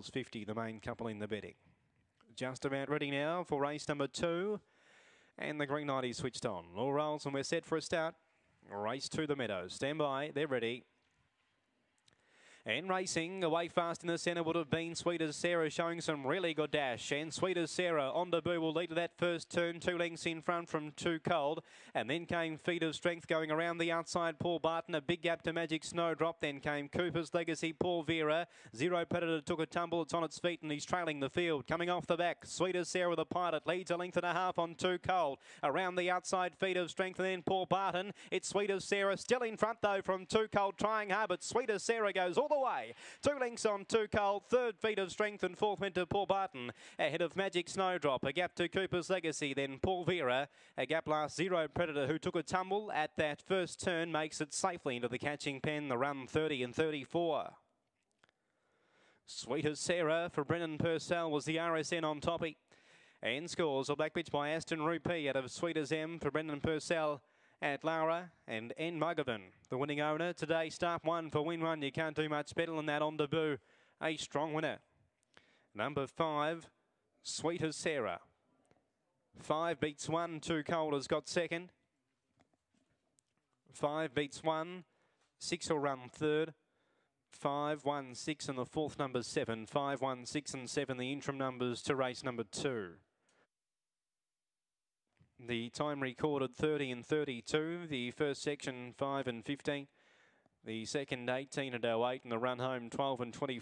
50, the main couple in the betting. Just about ready now for race number two. And the green light is switched on. All rolls and we're set for a start. Race to the meadows. Stand by. They're ready. And racing away fast in the centre would have been Sweet as Sarah showing some really good dash. And Sweet as Sarah on debut will lead to that first turn, two lengths in front from Too Cold. And then came Feet of Strength going around the outside. Paul Barton, a big gap to Magic Snowdrop. Then came Cooper's Legacy, Paul Vera. Zero Predator took a tumble. It's on its feet and he's trailing the field. Coming off the back, Sweet as Sarah the pilot leads a length and a half on Too Cold. Around the outside, Feet of Strength and then Paul Barton. It's Sweet as Sarah still in front though from Too Cold trying hard, but Sweet as Sarah goes all the way. Two lengths on Too Cold, third feet of strength and fourth went to Paul Barton. Ahead of Magic Snowdrop, a gap to Cooper's Legacy, then Paul Vera. A gap last Zero Predator who took a tumble at that first turn makes it safely into the catching pen, the run 30 and 34. Sweet as Sarah for Brendan Purcell was the RSN on toppy. And scores a black pitch by Aston Rupee out of Sweet as M for Brendan Purcell at Laura and N. Muggervan, the winning owner. Today, start one for win one. You can't do much better than that on debut. A strong winner. Number five, Sweet as Sarah. Five beats one. Too Cold has got second. Five beats one. Six will run third. Five, one, six, and the fourth number seven. Five, one, six, and seven. The interim numbers to race number two. The time recorded 30 and 32. The first section 5 and 15. The second 18 and 08 and the run home 12 and 24.